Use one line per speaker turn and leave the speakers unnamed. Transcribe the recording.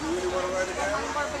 You want to write it down?